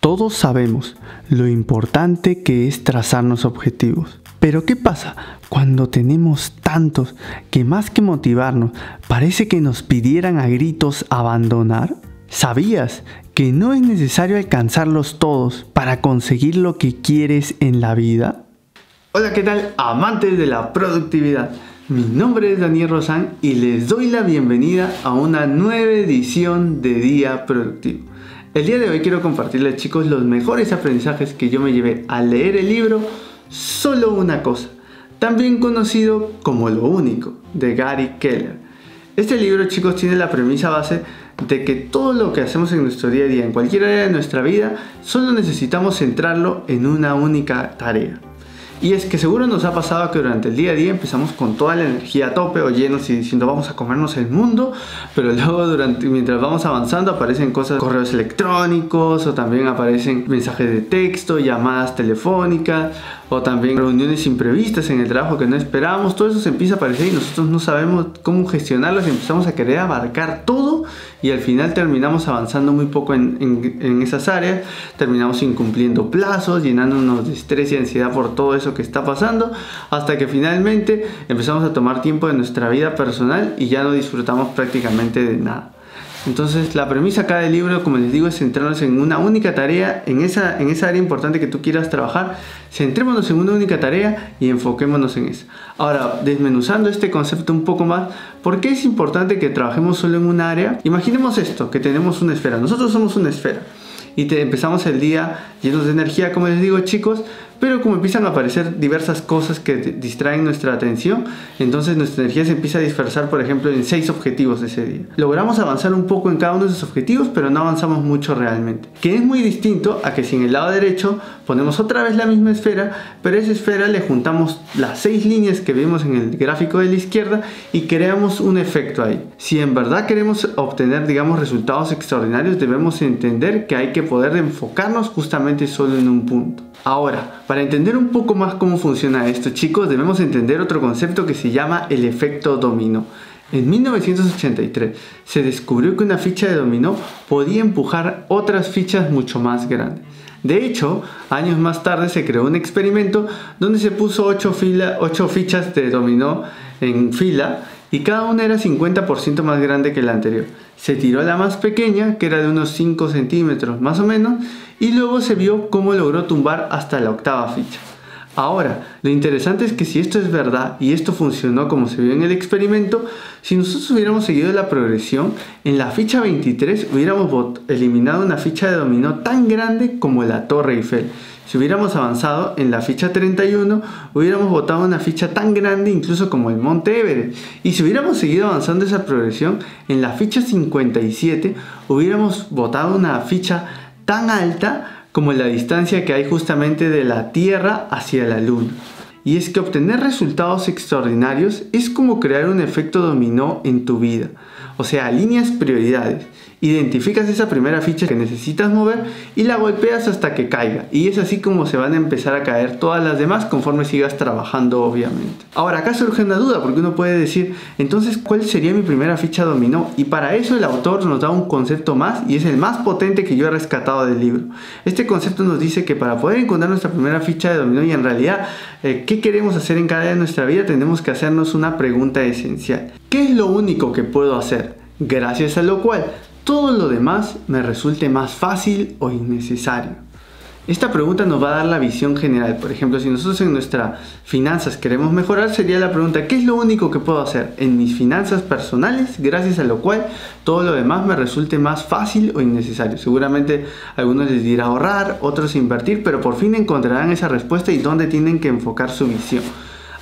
Todos sabemos lo importante que es trazarnos objetivos. Pero ¿qué pasa cuando tenemos tantos que más que motivarnos parece que nos pidieran a gritos abandonar? ¿Sabías que no es necesario alcanzarlos todos para conseguir lo que quieres en la vida? Hola, ¿qué tal? Amantes de la productividad. Mi nombre es Daniel Rosán y les doy la bienvenida a una nueva edición de Día Productivo. El día de hoy quiero compartirles chicos los mejores aprendizajes que yo me llevé al leer el libro Solo una cosa, también conocido como Lo único, de Gary Keller. Este libro chicos tiene la premisa base de que todo lo que hacemos en nuestro día a día, en cualquier área de nuestra vida, solo necesitamos centrarlo en una única tarea. Y es que seguro nos ha pasado que durante el día a día empezamos con toda la energía a tope o llenos y diciendo vamos a comernos el mundo, pero luego durante, mientras vamos avanzando aparecen cosas, correos electrónicos o también aparecen mensajes de texto, llamadas telefónicas o también reuniones imprevistas en el trabajo que no esperábamos, todo eso se empieza a aparecer y nosotros no sabemos cómo gestionarlas y empezamos a querer abarcar todo y al final terminamos avanzando muy poco en, en esas áreas, terminamos incumpliendo plazos, llenándonos de estrés y ansiedad por todo eso que está pasando, hasta que finalmente empezamos a tomar tiempo de nuestra vida personal y ya no disfrutamos prácticamente de nada. Entonces la premisa acá del libro, como les digo, es centrarnos en una única tarea, en esa, en esa área importante que tú quieras trabajar, centrémonos en una única tarea y enfoquémonos en eso. Ahora, desmenuzando este concepto un poco más, ¿por qué es importante que trabajemos solo en un área? Imaginemos esto, que tenemos una esfera, nosotros somos una esfera y te empezamos el día llenos de energía, como les digo chicos, pero como empiezan a aparecer diversas cosas que distraen nuestra atención, entonces nuestra energía se empieza a dispersar, por ejemplo, en seis objetivos de ese día. Logramos avanzar un poco en cada uno de esos objetivos, pero no avanzamos mucho realmente. Que es muy distinto a que si en el lado derecho ponemos otra vez la misma esfera, pero a esa esfera le juntamos las seis líneas que vemos en el gráfico de la izquierda y creamos un efecto ahí. Si en verdad queremos obtener, digamos, resultados extraordinarios, debemos entender que hay que poder enfocarnos justamente solo en un punto. Ahora, para entender un poco más cómo funciona esto, chicos, debemos entender otro concepto que se llama el efecto dominó. En 1983 se descubrió que una ficha de dominó podía empujar otras fichas mucho más grandes. De hecho, años más tarde se creó un experimento donde se puso 8, fichas de dominó en fila y cada una era 50% más grande que la anterior. Se tiró la más pequeña, que era de unos 5 centímetros más o menos, y luego se vio cómo logró tumbar hasta la octava ficha. Ahora, lo interesante es que si esto es verdad y esto funcionó como se vio en el experimento, si nosotros hubiéramos seguido la progresión, en la ficha 23 hubiéramos eliminado una ficha de dominó tan grande como la Torre Eiffel. Si hubiéramos avanzado en la ficha 31, hubiéramos botado una ficha tan grande incluso como el Monte Everest. Y si hubiéramos seguido avanzando esa progresión, en la ficha 57 hubiéramos botado una ficha tan alta como la distancia que hay justamente de la Tierra hacia la Luna. Y es que obtener resultados extraordinarios es como crear un efecto dominó en tu vida. O sea, alineas prioridades Identificas esa primera ficha que necesitas mover y la golpeas hasta que caiga. Y es así como se van a empezar a caer todas las demás conforme sigas trabajando, obviamente. Ahora, acá surge una duda porque uno puede decir, entonces, ¿cuál sería mi primera ficha dominó? Y para eso el autor nos da un concepto más y es el más potente que yo he rescatado del libro. Este concepto nos dice que para poder encontrar nuestra primera ficha de dominó y en realidad eh, qué queremos hacer en cada día de nuestra vida, tenemos que hacernos una pregunta esencial. ¿Qué es lo único que puedo hacer? Gracias a lo cual todo lo demás me resulte más fácil o innecesario? Esta pregunta nos va a dar la visión general. Por ejemplo, si nosotros en nuestras finanzas queremos mejorar, sería la pregunta, ¿qué es lo único que puedo hacer en mis finanzas personales, gracias a lo cual todo lo demás me resulte más fácil o innecesario? Seguramente algunos les dirá ahorrar, otros invertir, pero por fin encontrarán esa respuesta y dónde tienen que enfocar su visión.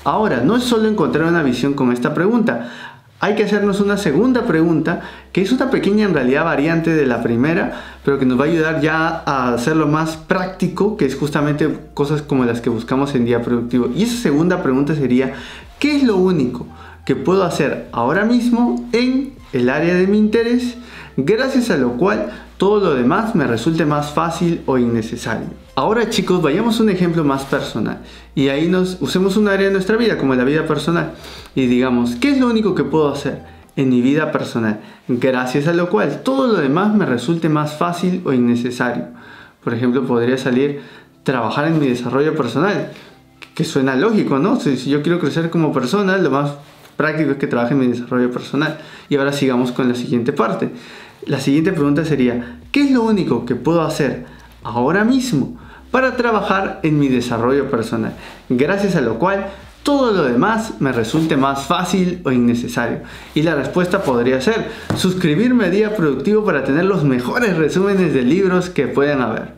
Ahora, no es solo encontrar una visión con esta pregunta, hay que hacernos una segunda pregunta, que es una pequeña en realidad variante de la primera, pero que nos va a ayudar ya a hacerlo más práctico, que es justamente cosas como las que buscamos en día productivo. Y esa segunda pregunta sería, ¿qué es lo único que puedo hacer ahora mismo en el área de mi interés, gracias a lo cual todo lo demás me resulte más fácil o innecesario. Ahora chicos, vayamos a un ejemplo más personal y ahí nos usemos un área de nuestra vida como la vida personal y digamos, ¿qué es lo único que puedo hacer en mi vida personal? Gracias a lo cual todo lo demás me resulte más fácil o innecesario. Por ejemplo, podría salir trabajar en mi desarrollo personal, que suena lógico, ¿no? Si, yo quiero crecer como persona, lo más práctico es que trabaje en mi desarrollo personal. Y ahora sigamos con la siguiente parte. La siguiente pregunta sería, ¿qué es lo único que puedo hacer ahora mismo para trabajar en mi desarrollo personal? Gracias a lo cual todo lo demás me resulte más fácil o innecesario. Y la respuesta podría ser suscribirme a Día Productivo para tener los mejores resúmenes de libros que puedan haber.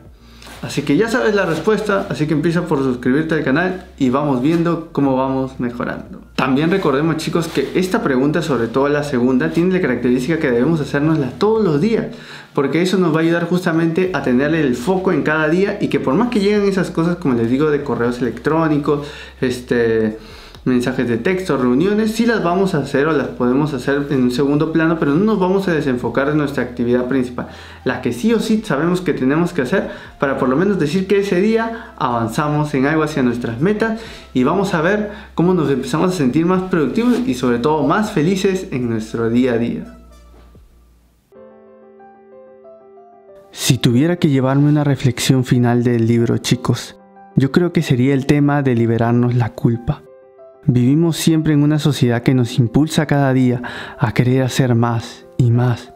Así que ya sabes la respuesta, así que empieza por suscribirte al canal y vamos viendo cómo vamos mejorando. También recordemos chicos que esta pregunta, sobre todo la segunda, tiene la característica que debemos hacérnosla todos los días, porque eso nos va a ayudar justamente a tener el foco en cada día y que por más que lleguen esas cosas, como les digo, de correos electrónicos, este mensajes de texto, reuniones, sí las vamos a hacer o las podemos hacer en un segundo plano, pero no nos vamos a desenfocar en nuestra actividad principal, la que sí o sí sabemos que tenemos que hacer para por lo menos decir que ese día avanzamos en algo hacia nuestras metas y vamos a ver cómo nos empezamos a sentir más productivos y sobre todo más felices en nuestro día a día. Si tuviera que llevarme una reflexión final del libro, chicos, yo creo que sería el tema de liberarnos la culpa. Vivimos siempre en una sociedad que nos impulsa cada día a querer hacer más y más.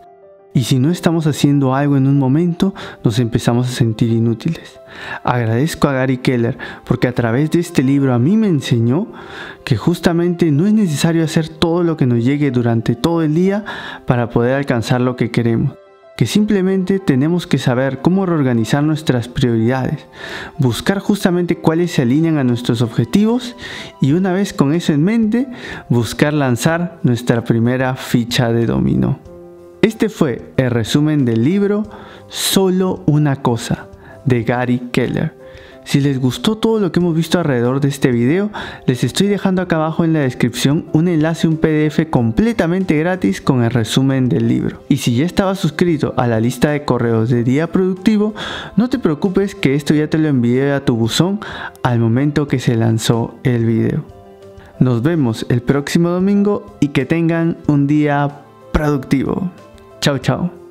Y si no estamos haciendo algo en un momento, nos empezamos a sentir inútiles. Agradezco a Gary Keller porque a través de este libro a mí me enseñó que justamente no es necesario hacer todo lo que nos llegue durante todo el día para poder alcanzar lo que queremos que simplemente tenemos que saber cómo reorganizar nuestras prioridades, buscar justamente cuáles se alinean a nuestros objetivos y una vez con eso en mente, buscar lanzar nuestra primera ficha de dominó. Este fue el resumen del libro Solo una cosa de Gary Keller. Si les gustó todo lo que hemos visto alrededor de este video, les estoy dejando acá abajo en la descripción un enlace, un PDF completamente gratis con el resumen del libro. Y si ya estabas suscrito a la lista de correos de Día Productivo, no te preocupes que esto ya te lo envié a tu buzón al momento que se lanzó el video. Nos vemos el próximo domingo y que tengan un día productivo. Chao, chao.